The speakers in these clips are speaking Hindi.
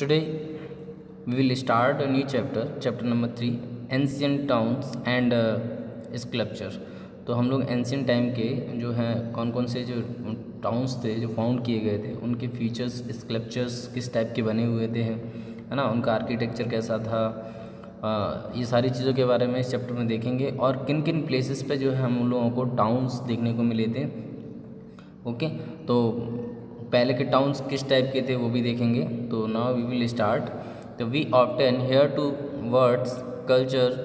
today we will start a new chapter chapter number three ancient towns and sculpture तो हम लोग एंशियन टाइम के जो हैं कौन कौन से जो टाउन्स थे जो फाउंड किए गए थे उनके फीचर्स स्कल्पचर्स किस टाइप के बने हुए थे है ना? उनका आर्किटेक्चर कैसा था? आ, ये सारी चीज़ों के बारे में इस चैप्टर में देखेंगे। और किन किन प्लेसेस पे जो है हम लोगों को टाउन्स देखने को मिले थे? ओके? तो पहले के टाउन्स किस टाइप के थे वो भी देखेंगे। तो नाउ वी विल स्टार्ट तो we obtain here two words culture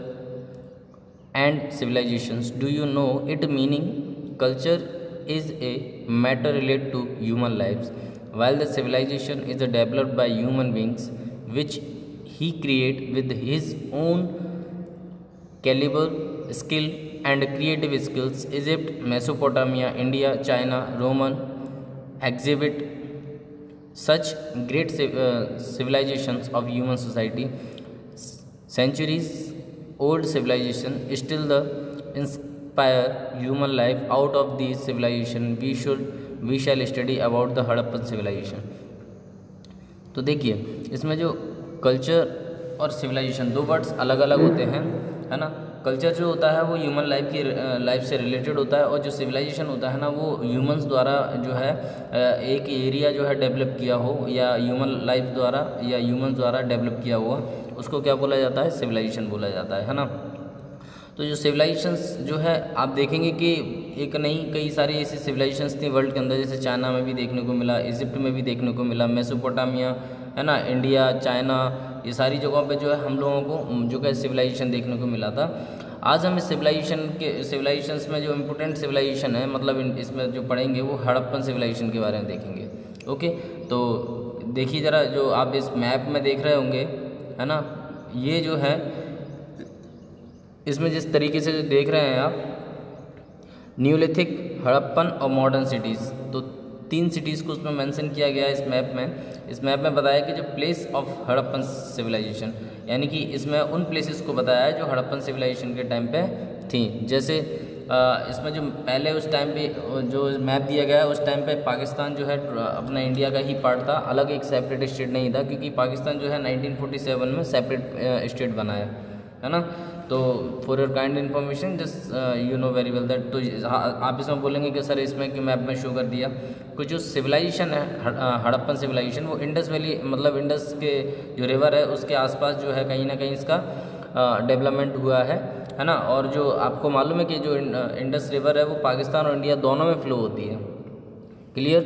and civilisations do you know it meaning culture is a matter relate to human life while the civilisation is a developed by human beings which he create with his own calibre skill and creative skills Egypt Mesopotamia India China Roman exhibit such great uh, civilizations of human society centuries old civilization still the inspire human life out of these civilization we should we shall study about the Harappan civilization तो देखिए इसमें जो कल्चर और सिविलाइजेशन दो वर्ड्स अलग अलग होते हैं है ना कल्चर जो होता है वो ह्यूमन लाइफ की लाइफ से रिलेटेड होता है और जो सिविलाइजेशन होता है ना वो ह्यूमंस द्वारा जो है एक एरिया जो है डेवलप किया हो या ह्यूमन लाइफ द्वारा या ह्यूमन द्वारा डेवलप किया हुआ, उसको क्या बोला जाता है? सिविलाइजेशन बोला जाता है है ना? तो जो सिविलाइजेशंस जो है, आप देखेंगे कि एक नहीं, कई सारी ऐसी सिविलाइजेशंस थी वर्ल्ड के अंदर, जैसे चाइना में भी देखने को मिला, इजिप्ट में भी देखने को मिला, मेसोपोटामिया, है ना? इंडिया, चाइना ये सारी जगहों पे जो है हम लोगों को जो है सिविलाइजेशन देखने को मिला था। आज हम इस सिविलाइजेशन के सिविलाइजेशंस में जो इम्पोर्टेंट सिविलाइजेशन है मतलब इसमें जो पढ़ेंगे वो हड़प्पन सिविलाइजेशन के बारे में देखेंगे। ओके? तो देखिए ज़रा जो आप इस मैप में देख रहे होंगे, है ना? ये जो है, इसमें जिस तरीके से जो देख रहे हैं आप न्यूलिथिक हड़प्पन और मॉडर्न सिटीज़ तो तीन सिटीज़ को उसमें मेंशन किया गया है इस मैप में। इस मैप में बताया कि जो प्लेस ऑफ़ हड़प्पन सिविलाइजेशन यानी कि इसमें उन प्लेसेस को बताया है जो हड़प्पन सिविलाइजेशन के टाइम पे थी। जैसे इसमें जो पहले उस टाइम पे जो मैप दिया गया है उस टाइम पे पाकिस्तान जो है अपना इंडिया का ही पार्ट था। अलग एक सेपरेट स्टेट नहीं था, क्योंकि पाकिस्तान जो है 1947 में सेपरेट स्टेट बना है है ना? तो for your kind information just you know very well that तो आप इसमें बोलेंगे कि सर इसमें कि मैप में शो कर दिया। कुछ जो सिविलाइजेशन है हड़प्पन सिविलाइजेशन वो इंडस वैली मतलब इंडस के जो रिवर है, उसके आसपास जो है कहीं ना कहीं इसका डेवलपमेंट हुआ है है ना? और जो आपको मालूम है कि जो इंडस रिवर है, वो पाकिस्तान और इंडिया दोनों में फ़्लो होती है। क्लियर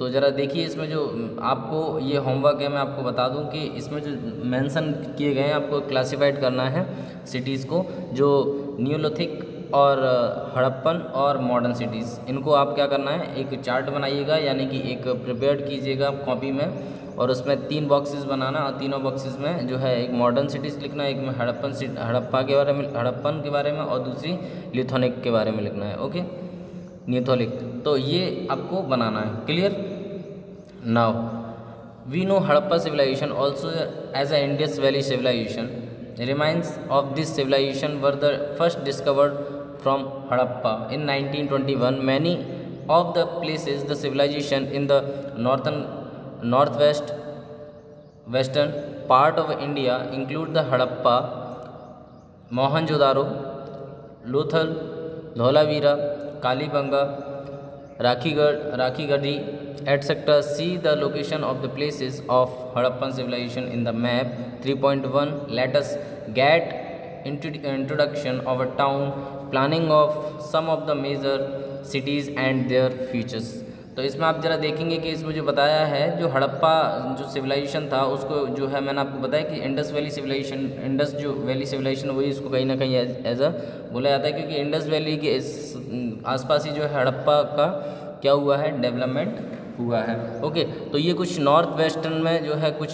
तो ज़रा देखिए इसमें जो आपको ये होमवर्क है, मैं आपको बता दूँ कि इसमें जो मेंशन किए गए हैं, आपको क्लासिफाइड करना है सिटीज़ को, जो न्यूलोथिक और हड़प्पन और मॉडर्न सिटीज़ इनको आप क्या करना है? एक चार्ट बनाइएगा, यानी कि एक प्रिपेयर्ड कीजिएगा कॉपी में, और उसमें तीन बॉक्सेस बनाना, और तीनों बॉक्सेस में जो है एक मॉडर्न सिटीज़ लिखना है एक में हड़प्पन हड़प्पा के बारे में, हड़प्पन के बारे में, और दूसरी लिथोनिक के बारे में लिखना है ओके न्यूथोलिक तो ये आपको बनाना है। Clear now we know Harappa civilisation also as a Indus Valley civilisation remains of this civilisation were the first discovered from Harappa in 1921 many of the places the civilisation in the northern north west western part of India include the Harappa Mohenjodaro Lothal Dholavira Kalibanga Rakhigarh Rakhigarhi etc. See the location of the places of Harappan civilization in the map. 3.1 Let us get introduction of a town, planning of some of the major cities and their features. तो इसमें आप ज़रा देखेंगे कि इसमें जो बताया है, जो हड़प्पा, जो सिविलाइजेशन था, उसको जो है मैंने आपको बताया कि इंडस वैली सिविलाइजेशन इंडस जो वैली सिविलाइजेशन वही इसको कहीं ना कहीं एज अ बोला जाता है क्योंकि इंडस वैली के आसपास ही जो है हड़प्पा का क्या हुआ है डेवलपमेंट हुआ है। ओके तो ये कुछ नॉर्थ वेस्टर्न में जो है कुछ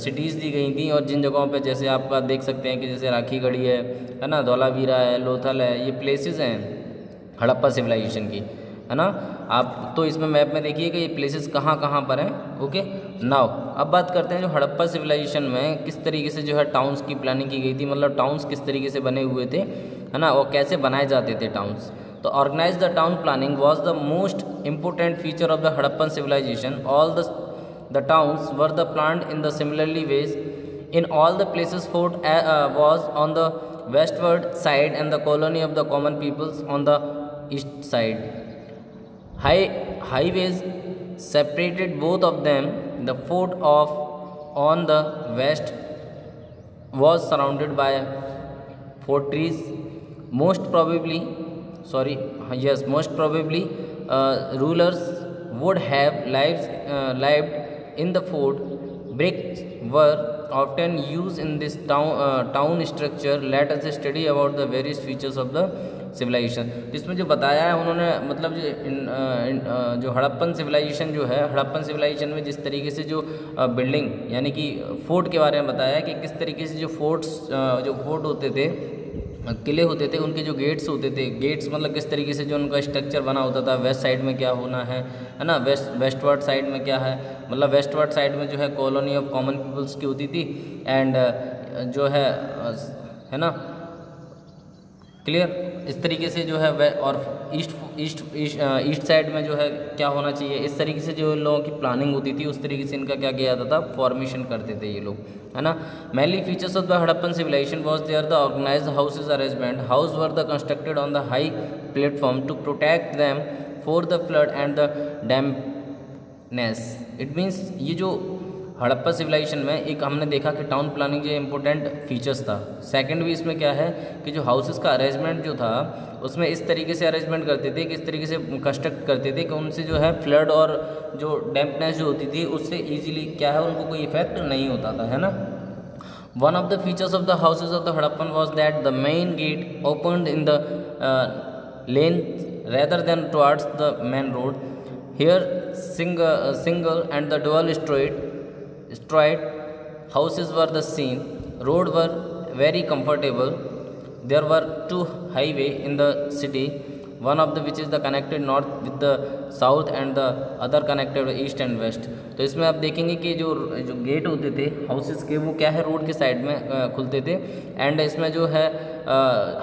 सिटीज़ दी गई थी और जिन जगहों पे जैसे आप देख सकते हैं कि जैसे राखी गढ़ी है है ना? धौलावीरा है, लोथल है, ये प्लेसेस हैं हड़प्पा सिविलाइजेशन की, है ना? आप तो इसमें मैप में देखिए कि ये प्लेसेस कहाँ कहाँ पर हैं। ओके नाउ अब बात करते हैं जो हड़प्पा सिविलाइजेशन में किस तरीके से जो है टाउन्स की प्लानिंग की गई थी मतलब टाउन्स किस तरीके से बने हुए थे, है ना? और कैसे बनाए जाते थे towns The organized the town planning was the most important feature of the Harappan civilization. All the, the towns were the planned in the similarly ways. In all the places fort uh, uh, was on the westward side and the colony of the common peoples on the east side. High, highways separated both of them. The fort of on the west was surrounded by fortresses. Most probably sorry yes most probably uh, rulers would have lives uh, lived in the fort bricks were often used in this town uh, town structure let us study about the various features of the civilisation इसमें जो बताया है उन्होंने मतलब जो इन, इन, जो हड़प्पन सिविलाइजेशन जो है हड़प्पन सिविलाइजेशन में जिस तरीके से जो बिल्डिंग यानी कि फोर्ट के बारे में बताया है कि किस तरीके से जो फोर्ट्स जो फोर्ट होते थे किले होते थे, उनके जो गेट्स होते थे गेट्स मतलब किस तरीके से जो उनका स्ट्रक्चर बना होता था वेस्ट साइड में क्या होना है है ना? वेस्ट वेस्टवर्ड साइड में क्या है? मतलब वेस्टवर्ड साइड में जो है कॉलोनी ऑफ़ कॉमन पीपल्स की होती थी एंड जो है है ना? क्लियर इस तरीके से जो है वह और ईस्ट ईस्ट ईस्ट साइड में जो है क्या होना चाहिए? इस तरीके से जो लोगों की प्लानिंग होती थी, उस तरीके से इनका क्या किया जाता था? फॉर्मेशन करते थे ये लोग, है ना? Mainly features of the Harappan civilisation was there the organise houses arrangement house were the constructed on the high platform to protect them for the flood and the dampness it means ये जो हड़प्पा सिविलाइजेशन में एक हमने देखा कि टाउन प्लानिंग जो इम्पोर्टेंट फीचर्स था। सेकंड भी इसमें क्या है कि जो हाउसेस का अरेंजमेंट जो था, उसमें इस तरीके से अरेंजमेंट करते थे कि इस तरीके से कंस्ट्रक्ट करते थे कि उनसे जो है फ्लड और जो डैम्पनेस जो होती थी, उससे ईजिली क्या है, उनको कोई इफ़ेक्ट नहीं होता था, है ना? One of the features of the houses of the Harappan was that the main gate open in the lane rather than towards the main road here single and the dual storeyed destroyed houses were the scene road were very comfortable there were two highway in the city one of the which is the connected north with the south and the other connected east and west तो इसमें आप देखेंगे कि जो जो गेट होते थे हाउसेस के वो क्या है रोड के साइड में खुलते थे एंड इसमें जो है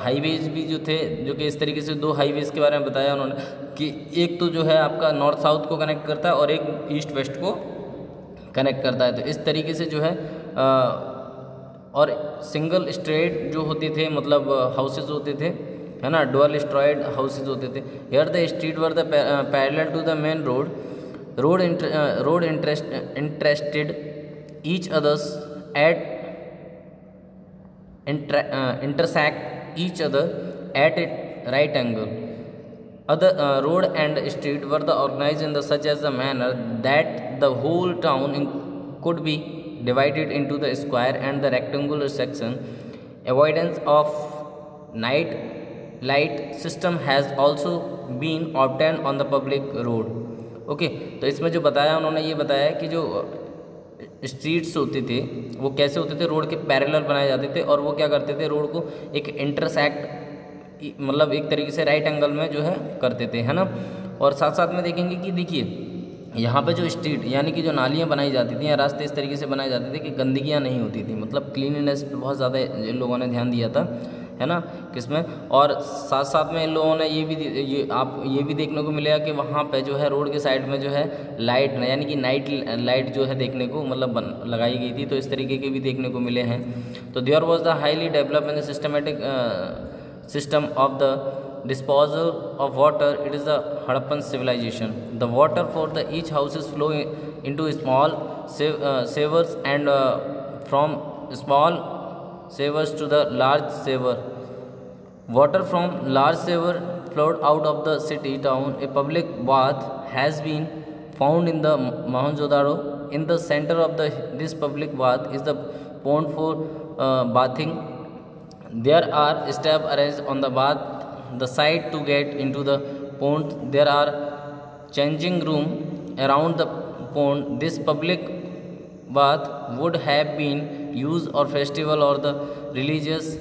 हाईवेज भी जो थे जो कि इस तरीके से दो हाईवेज के बारे में बताया उन्होंने कि एक तो जो है आपका नॉर्थ साउथ को कनेक्ट करता है और एक ईस्ट वेस्ट को कनेक्ट करता है। तो इस तरीके से जो है आ, और सिंगल स्ट्रेट जो होते थे मतलब हाउसेज होते थे है ना? डुअल स्ट्रॉयड हाउसेज होते थे। Here the street were the parallel to the main road road road interest interested each others at intersect each other at it right angle other uh, road and street were the organized in the such as a manner that the whole town in, could be divided into the square and the rectangular section avoidance of night light system has also been obtained on the public road okay okay, तो इसमें जो बताया उन्होंने ये बताया कि जो स्ट्रीट्स होते थे वो कैसे होते थे रोड के पैरेलल बनाए जाते थे और वो क्या करते थे रोड को एक इंटरसेक्ट मतलब एक तरीके से राइट एंगल में जो है करते थे है ना? और साथ साथ में देखेंगे कि देखिए, यहाँ पे जो स्ट्रीट यानी कि जो नालियाँ बनाई जाती थी या रास्ते इस तरीके से बनाए जाते थे कि गंदगियाँ नहीं होती थी मतलब क्लीनिनेस पे बहुत ज़्यादा इन लोगों ने ध्यान दिया था, है ना? किसमें? और साथ साथ में इन लोगों ने ये भी ये आप, ये भी देखने को मिलेगा कि वहाँ पे जो है रोड के साइड में जो है लाइट यानी कि नाइट लाइट जो है देखने को मतलब बन, लगाई गई थी तो इस तरीके के भी देखने को मिले हैं। तो there was the highly develop and systematic system of the disposal of water. It is the Harappan civilization. The water for the each houses flow into small uh, savers and uh, from small savers to the large saver water from large saver flowed out of the city town. A public bath has been found in the Mohenjo-daro in the center of the this public bath is the pond for uh, bathing there are steps arranged on the bath the side to get into the pond. There are changing room around the pond. This public bath would have been used or festival or the religious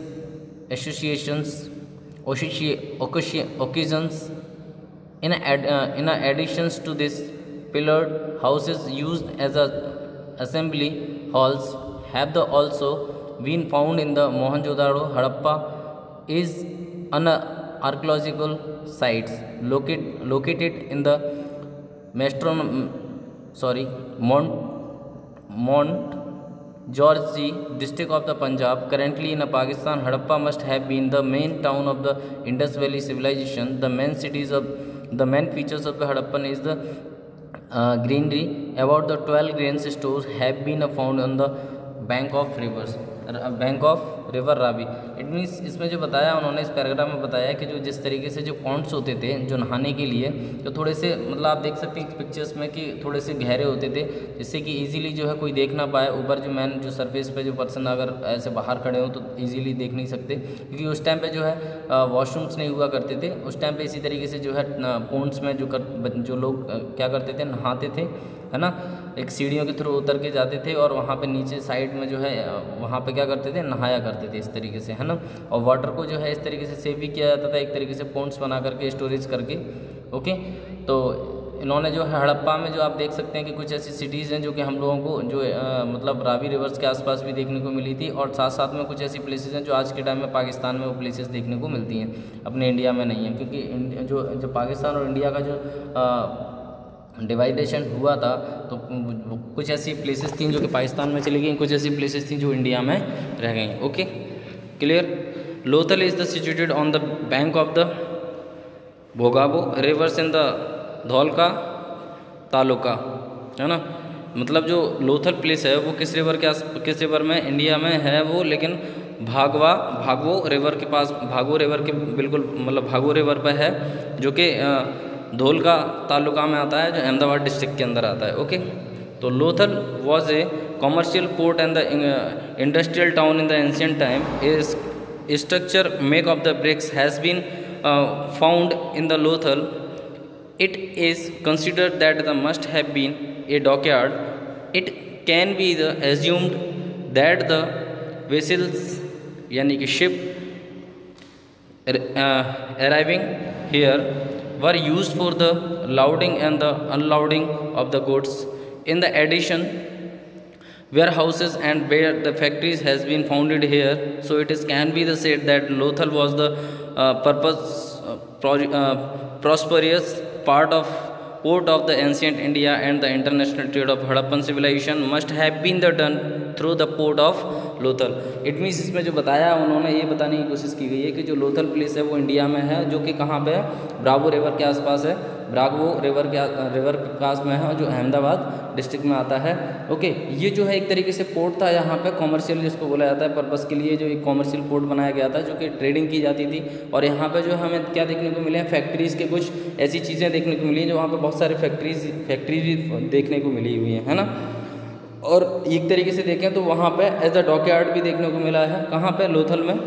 associations occasions. In, ad, uh, in additions to this pillared houses used as a assembly halls have the also been found in the Mohenjo-daro, Harappa is an archaeological sites located located in the Mastron sorry Mont Mount George district of the Punjab, currently in Pakistan, Harappa must have been the main town of the Indus Valley civilization. The main cities of the main features of the Harappan is the uh, greenery. About the 12 grain stores have been found on the bank of rivers. Bank of river Ravi it means इसमें जो बताया, उन्होंने इस पैराग्राफ में बताया कि जो जिस तरीके से जो पॉइंट्स होते थे, जो नहाने के लिए तो थोड़े से मतलब आप देख सकते हैं पिक्चर्स में कि थोड़े से गहरे होते थे, जिससे कि इजीली जो है कोई देख ना पाए। ऊपर जो मैन जो सरफेस पे जो पर्सन अगर ऐसे बाहर खड़े हो तो ईजिली देख नहीं सकते। क्योंकि उस टाइम पर जो है वॉशरूम्स नहीं हुआ करते थे। उस टाइम पर इसी तरीके से जो है पॉइंट्स में जो कर, जो लोग क्या करते थे, नहाते थे, है ना? एक सीढ़ियों के थ्रू उतर के जाते थे और वहाँ पे नीचे साइड में जो है वहाँ पे क्या करते थे? नहाया करते थे इस तरीके से है ना? और वाटर को जो है इस तरीके से सेव भी किया जाता था एक तरीके से पॉन्ट्स बना करके स्टोरेज करके ओके? तो इन्होंने जो है हड़प्पा में जो आप देख सकते हैं कि कुछ ऐसी सिटीज़ हैं जो कि हम लोगों को जो आ, मतलब रावी रिवर्स के आसपास भी देखने को मिली थी और साथ साथ में कुछ ऐसी प्लेसेस हैं जो आज के टाइम में पाकिस्तान में वो प्लेसेस देखने को मिलती हैं। अपने इंडिया में नहीं है क्योंकि जो जो पाकिस्तान और इंडिया का जो आ, डिवाइडेशन हुआ था तो कुछ ऐसी प्लेसेस थी जो कि पाकिस्तान में चली गई, कुछ ऐसी प्लेसेस थी जो इंडिया में रह गई। Okay clear Lothal is the situated on the bank of the Bhogavo rivers in the Dholka taluka है ना? मतलब जो लोथल प्लेस है, वो किस रिवर के आस, किस रिवर में? इंडिया में है वो, लेकिन भागवा भागवो रिवर के पास भागो रिवर के बिल्कुल मतलब भागो रिवर पर है, जो कि धोलका तालुका में आता है, जो अहमदाबाद डिस्ट्रिक्ट के अंदर आता है ओके तो Lothal was a commercial port and the industrial town in the ancient time is structure make of the bricks has been found in the Lothal it is consider that the must have been a dockyard it can be the assumed that the vessels यानी कि ship arriving here were used for the loading and the unloading of the goods. In the addition, warehouses and where the factories has been founded here. So it is can be the said that Lothal was the uh, purpose uh, pro, uh, prosperous part of port of the ancient India and the international trade of Harappan civilization must have been the done through the port of Lothal. It means इसमें जो बताया उन्होंने, ये बताने की कोशिश की गई है कि जो लोथल प्लेस है वो इंडिया में है, जो कि कहाँ पे है? ब्रावो रिवर के आसपास है। ब्रागवो रिवर के रिवर पास में है जो अहमदाबाद डिस्ट्रिक्ट में आता है। ओके ये जो है एक तरीके से पोर्ट था यहाँ पे कॉमर्शियल जिसको बोला जाता है पर्पज़ के लिए जो एक कॉमर्शियल पोर्ट बनाया गया था, जो कि ट्रेडिंग की जाती थी। और यहाँ पे जो हमें क्या देखने को मिले हैं? फैक्ट्रीज़ के कुछ ऐसी चीज़ें देखने को मिली हैं जो वहाँ पर बहुत सारे फैक्ट्रीज फैक्ट्रीज भी देखने को मिली हुई हैं, है ना? और एक तरीके से देखें तो वहाँ पे एज अ डॉकयार्ड भी देखने को मिला है। कहाँ पे? लोथल में।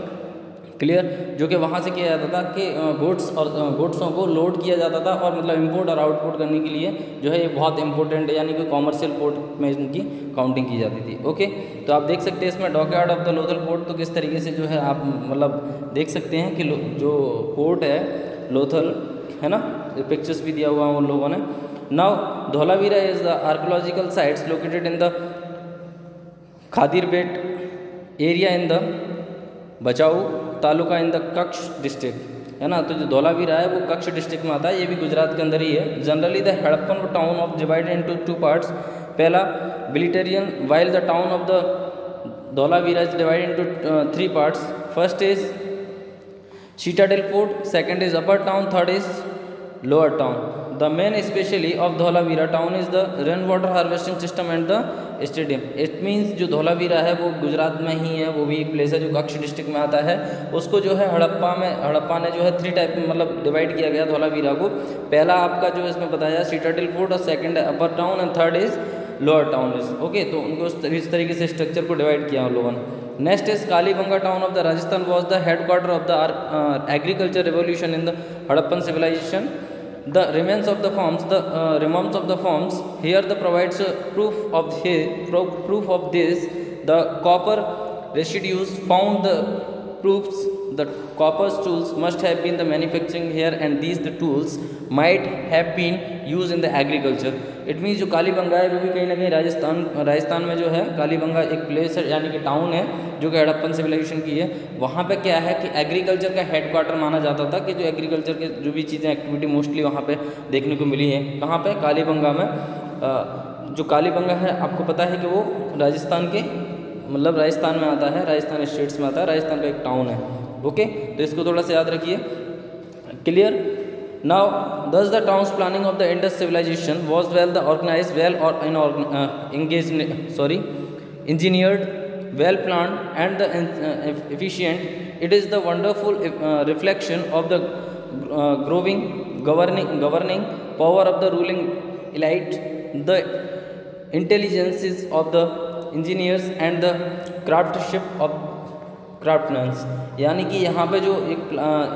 क्लियर जो कि वहाँ से किया जाता था कि गुड्स और गुड्सों को लोड किया जाता था और मतलब इंपोर्ट और आउटपोर्ट करने के लिए जो है ये बहुत इंपॉर्टेंट है यानी कि कॉमर्शियल पोर्ट में इनकी काउंटिंग की जाती थी। ओके तो आप देख सकते हैं इसमें dockyard of the Lothal port तो किस तरीके से जो है आप मतलब देख सकते हैं कि जो पोर्ट है लोथल है ना? पिक्चर्स भी दिया हुआ है उन लोगों ने। Now Dholavira is the archaeological sites located in the Khadirbet area in the Bhachau taluka in the Kutch district है ना? तो जो धौलावीरा है, वो कक्ष डिस्ट्रिक्ट में आता है, ये भी गुजरात के अंदर ही है। Generally the Harappan town of divided into two parts पहला बिलिटेरियन while the town of the Dholavira is divided into three parts first is Citadel fort second is upper town third is Lower Town. The main especially of Dholavira town is the rainwater harvesting system and the stadium it means जो धौलावीरा है वो गुजरात में ही है वो भी एक प्लेस है जो कक्ष डिस्ट्रिक्ट में आता है उसको जो है हड़प्पा में हड़प्पा ने जो है थ्री टाइप में मतलब डिवाइड किया गया धौलावीरा को पहला आपका जो इसमें बताया सीटाटिल फोर्ट और सेकंड है upper town and third is lower town is okay तो उनको इस तरीके से स्ट्रक्चर को डिवाइड किया उन लोगों ने Next is Kalibanga town of the Rajasthan was the headquarter of the uh, agriculture revolution in the Harappan civilization. The remains of the forms the uh, remains of the forms here the provides uh, proof of here, proof of this. The copper residues found the proofs the copper tools must have been the manufacturing here and these the tools might have been used in the agriculture it means जो कालीबंगा है, वो भी कहीं ना कहीं राजस्थान राजस्थान में जो है, कालीबंगा एक प्लेस है, यानी कि टाउन है, जो कि हड़प्पन सिविलाइजेशन की है। वहाँ पे क्या है कि एग्रीकल्चर का हेड क्वार्टर माना जाता था कि जो एग्रीकल्चर के जो भी चीज़ें एक्टिविटी मोस्टली वहाँ पर देखने को मिली हैं। कहाँ पर कालीबंगा में। जो कालीबंगा है, आपको पता है कि वो राजस्थान के मतलब राजस्थान में आता है, राजस्थान स्टेट्स में आता है, राजस्थान का एक टाउन है। ओके तो इसको थोड़ा सा याद रखिए। Clear Now, thus the town's planning of the Indus civilization was well organized, well or inorgan, uh, engaged, sorry, engineered, well planned, and the uh, efficient. It is the wonderful uh, reflection of the uh, growing governing governing power of the ruling elite, the intelligences of the engineers, and the craftsmanship of craftsmen यानी कि यहाँ पे जो एक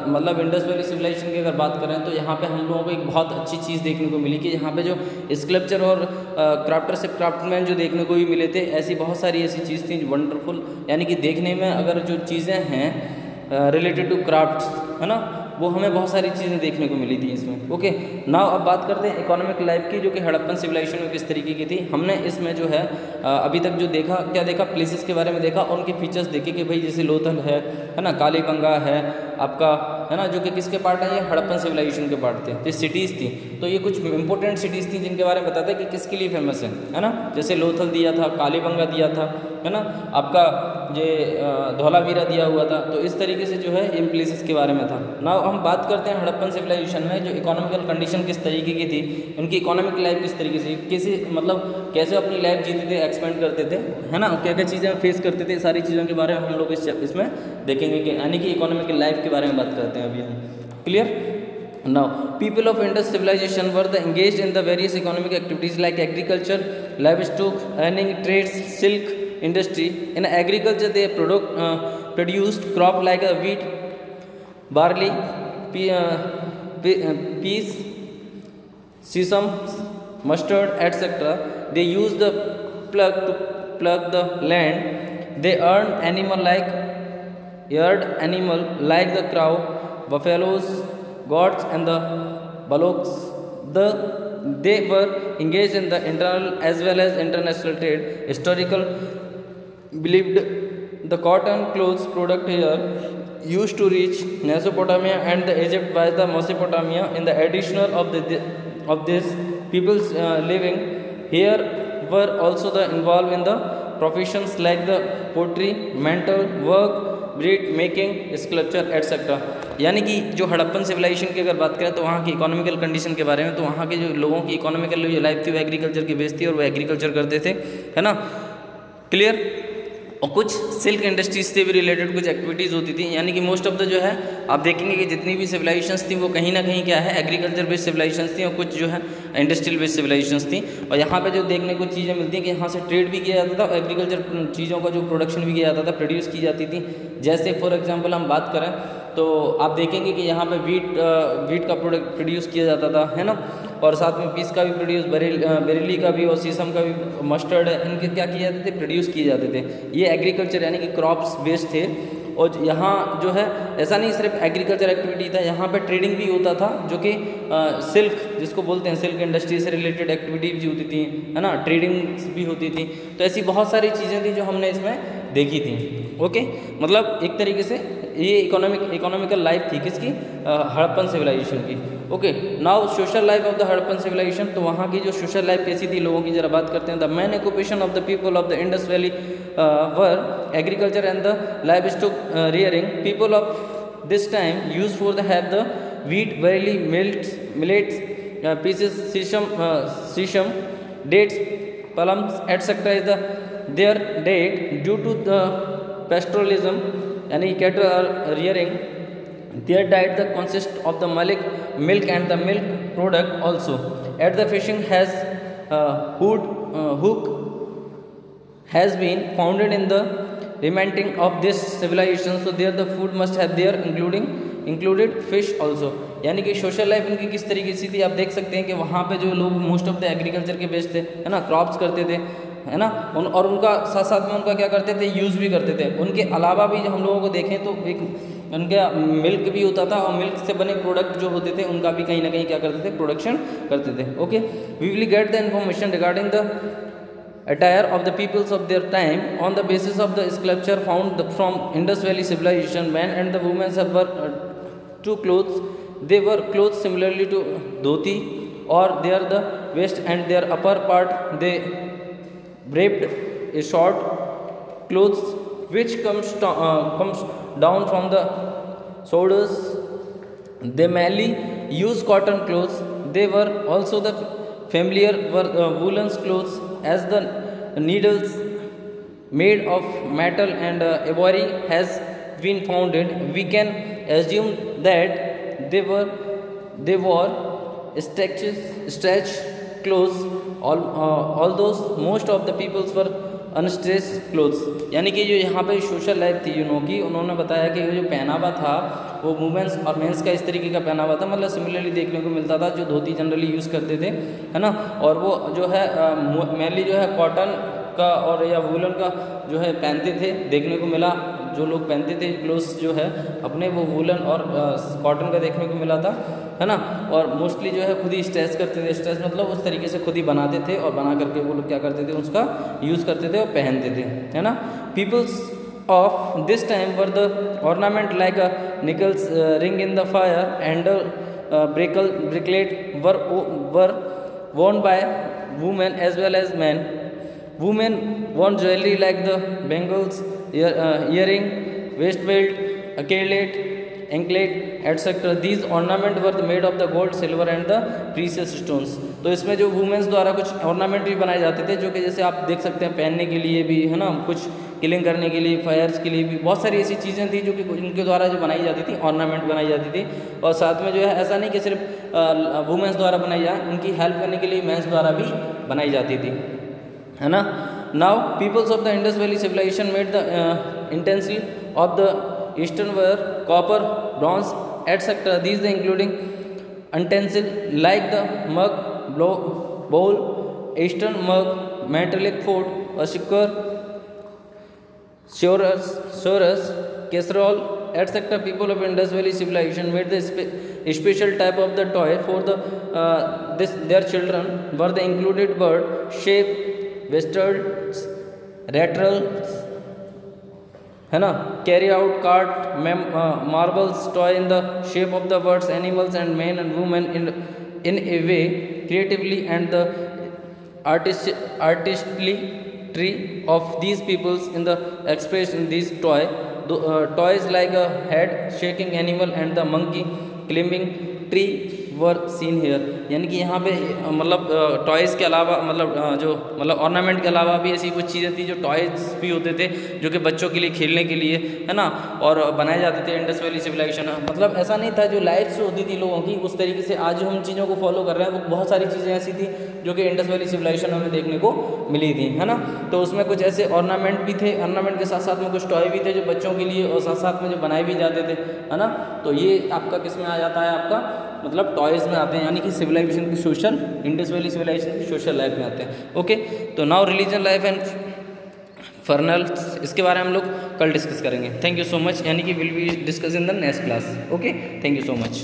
मतलब इंडस वैली सिविलाइजेशन की अगर बात करें तो यहाँ पे हम लोगों को एक बहुत अच्छी चीज़ देखने को मिली कि यहाँ पे जो स्कल्पचर और क्राफ्टर से क्राफ्टमैन जो देखने को भी मिले थे, ऐसी बहुत सारी ऐसी चीज़ थी वंडरफुल यानी कि देखने में अगर जो चीज़ें हैं रिलेटेड टू क्राफ्ट है ना? वो हमें बहुत सारी चीज़ें देखने को मिली थी इसमें। ओके नाउ अब बात करते हैं इकोनॉमिक लाइफ की, जो कि हड़प्पन सिविलाइजेशन में किस तरीके की थी। हमने इसमें जो है अभी तक जो देखा, क्या देखा? प्लेसेस के बारे में देखा उनके फीचर्स देखे कि भाई जैसे लोथल है है ना? काली है, आपका है ना, जो कि किसके पार्ट है? ये हड़प्पन सिविलाइजेशन के पार्ट थे। जो सिटीज़ थी। तो ये कुछ इंपॉर्टेंट सिटीज़ थी जिनके बारे में बताते हैं कि किसके लिए फ़ेमस है है ना? जैसे लोथल दिया था, कालीबंगा दिया था, है ना? आपका ये धौलावीरा दिया हुआ था। तो इस तरीके से जो है इन प्लेसेस के बारे में था। ना हम बात करते हैं हड़प्पन सिविलाइजेशन में, जो इकोनॉमिकल कंडीशन किस तरीके की थी उनकी इकोनॉमिक लाइफ किस तरीके से, किसी मतलब कैसे अपनी लाइफ जीते थे एक्सपेंड करते थे, है ना? क्या क्या चीज़ें फेस करते थे, सारी चीज़ों के बारे में हम लोग इस इसमें देखेंगे कि, यानी कि इकोनॉमिक लाइफ के बारे में बात करते हैं अभी हम। Clear now people of Indus civilisation were the engage in the various economic activities like agriculture life stock earning trade silk industry in agriculture they product produced crop like wheat barley peas sesame mustard etcetera They use the plug to plug the land. They earn animal like yard animal like the cow, buffaloes, goats, and the bullocks. The they were engaged in the internal as well as international trade. Historical believed the cotton clothes product here used to reach Mesopotamia and the Egypt by the Mesopotamia in the additional of the of this people's uh, living here were also the involved in the professions like the pottery, mental work, breed making sculpture etcetera यानी कि जो हड़प्पन सिविलाइजेशन की अगर बात करें तो वहाँ की इकोनॉमिकल कंडीशन के बारे में तो वहाँ के जो लोगों की इकोनॉमिकल जो लाइफ थी वो एग्रीकल्चर की बेस थी और वो एग्रीकल्चर करते थे है ना? क्लियर और कुछ सिल्क इंडस्ट्रीज़ से भी रिलेटेड कुछ एक्टिविटीज़ होती थी। यानी कि मोस्ट ऑफ़ द जो है, आप देखेंगे कि जितनी भी सिविलाइजेशंस थी, वो कहीं ना कहीं क्या है एग्रीकल्चर बेस्ड सिविलाइजेशंस थी और कुछ जो है इंडस्ट्रियल बेस्ड सिविलाइजेशंस थी। और यहाँ पे जो देखने को चीज़ें मिलती हैं कि यहाँ से ट्रेड भी किया जाता था एग्रीकल्चर चीज़ों का जो प्रोडक्शन भी किया जाता था प्रोड्यूस की जाती थी। जैसे फॉर एग्ज़ाम्पल हम बात करें तो आप देखेंगे कि यहाँ पे वीट वीट का प्रोडक्ट प्रोड्यूस किया जाता था, है ना? और साथ में पीस का भी प्रोड्यूस बरेली का भी और शीशम का भी मस्टर्ड इनके क्या किए जाते थे? प्रोड्यूस किए जाते थे। ये एग्रीकल्चर यानी कि क्रॉप्स बेस्ड थे। और यहाँ जो है, ऐसा नहीं सिर्फ़ एग्रीकल्चर एक्टिविटी था, यहाँ पे ट्रेडिंग भी होता था, जो कि सिल्क जिसको बोलते हैं सिल्क इंडस्ट्री से रिलेटेड एक्टिविटी भी होती थी, है ना? ट्रेडिंग भी होती थी। तो ऐसी बहुत सारी चीज़ें थी जो हमने इसमें देखी थी। ओके? मतलब एक तरीके से ये इकोनॉमिक इकोनॉमिकल लाइफ थी किसकी? हड़प्पन सिविलाइजेशन की। Okay now social life of the Harappan civilisation तो वहाँ की जो सोशल लाइफ कैसी थी लोगों की जरा बात करते हैं। The main occupation of the people of the Indus Valley were agriculture and the life stock rearing people of this time use for the have the wheat, barley, milts, millets, uh, pieces, sesame, uh, sesame, dates, plums, etc. is the their date due pastoralism यानी cattle rearing their diet the consist of the milk milk and the milk product also at the fishing has hook has been founded in the remaining of this civilisation so their the food must have there including included fish also यानी कि सोशल लाइफ इनकी किस तरीके से थी? आप देख सकते हैं कि वहाँ पे जो लोग मोस्ट ऑफ़ द एग्रीकल्चर के बेचते, हैं ना क्रॉप्स करते थे है ना? उन, और उनका साथ साथ में उनका क्या करते थे? यूज़ भी करते थे। उनके अलावा भी हम लोगों को देखें तो एक, उनका मिल्क भी होता था और मिल्क से बने प्रोडक्ट जो होते थे, उनका भी कहीं ना कहीं क्या करते थे? प्रोडक्शन करते थे। Okay we will get the information regarding the attire of the peoples of their time on the basis of the sculpture found from Indus Valley civilisation man and the womens were two clothes they were cloth similarly to dhoti और they are the waist and they are upper part they wrapped a short clothes which comes, uh, comes down from the shoulders. They mainly use cotton clothes. They were also the familiar were uh, woolen clothes as the needles made of metal and uh, ivory has been founded. We can assume that they were they wore stretches stretch clothes all uh, although most of the peoples were unstressed clothes यानी कि जो यहाँ पे सोशल लाइफ थी यूनो की उन्होंने बताया कि जो पहनावा था वो वुमेंस और मेंस का इस तरीके का पहनावा था मतलब सिमिलरली देखने को मिलता था जो धोती जनरली यूज़ करते थे है ना? और वो जो है मेनली जो है कॉटन का और या वुलन का जो है पहनते थे देखने को मिला। जो लोग पहनते थे क्लोथ्स जो है, अपने वो वूलन और कॉटन का देखने को मिला था, है ना? और मोस्टली जो है खुद ही स्ट्रेच करते थे। स्ट्रेच मतलब उस तरीके से खुद ही बनाते थे और बना करके वो लोग क्या करते थे, उसका यूज़ करते थे और पहनते थे, है ना? Peoples of this time were the ornament like necklace ring in the fire and bracelet bracelet were were worn by women as well as men. Women want jewelry like the bangles ear, uh, earring waist belt anklet anklet etc these ornament were made of the gold silver and the precious stones. तो इसमें जो वुमेंस द्वारा कुछ ऑर्नामेंट भी बनाए जाते थे जो कि जैसे आप देख सकते हैं पहनने के लिए भी है ना कुछ किलिंग करने के लिए फायर्स के लिए भी बहुत सारी ऐसी चीज़ें थी जो कि इनके द्वारा जो बनाई जाती थी ऑर्नामेंट बनाई जाती थी। और साथ में जो है ऐसा नहीं कि सिर्फ़ वुमेंस द्वारा बनाई जाए उनकी हेल्प करने के लिए मेंस द्वारा भी बनाई जाती थी है ना? Now, peoples of the Indus Valley civilization made the uh, intensity of the eastern ware copper, bronze, etc. These including utensil like the mug, blow, bowl, eastern mug, metallic food, a shaker, shorus, casserole, etc. People of Indus Valley civilization made the spe special type of the toy for the uh, this their children were the included bird shape westerns, rattles, है ना carry out cart marbles toy in the shape of the birds animals and man and women in in a way creatively and the artist artistly tree of these peoples in the expressed in these toy the, uh, toys like a head shaking animal and the monkey climbing tree were seen here यानी कि यहाँ पे मतलब टॉयज़ के अलावा मतलब जो मतलब ऑर्नामेंट के अलावा भी ऐसी कुछ चीज़ें थी जो टॉयज़ भी होते थे, जो कि बच्चों के लिए, खेलने के लिए, है ना? और बनाए जाते थे इंडस वैली सिविलाइजेशन मतलब ऐसा नहीं था जो लाइफ होती थी लोगों की, उस तरीके से आज हम चीज़ों को फॉलो कर रहे हैं, वो बहुत सारी चीज़ें ऐसी थी जो कि इंडस वैली सिविलाइजेशन हमें देखने को मिली थी, है ना? तो उसमें कुछ ऐसे ऑर्नामेंट भी थे ऑर्नामेंट के साथ साथ में कुछ टॉय भी थे जो बच्चों के लिए और साथ साथ में जो बनाए भी जाते थे, है ना? तो ये आपका किसमें आ जाता है आपका? मतलब टॉयज़ में आते हैं, यानी कि सिविलाइजेशन की सोशल इंडस वैली सिविलाइजेशन की सोशल लाइफ में आते हैं। ओके तो now religion life and funerals इसके बारे में हम लोग कल डिस्कस करेंगे। थैंक यू सो मच यानी कि will be discuss in the next class okay thank you so much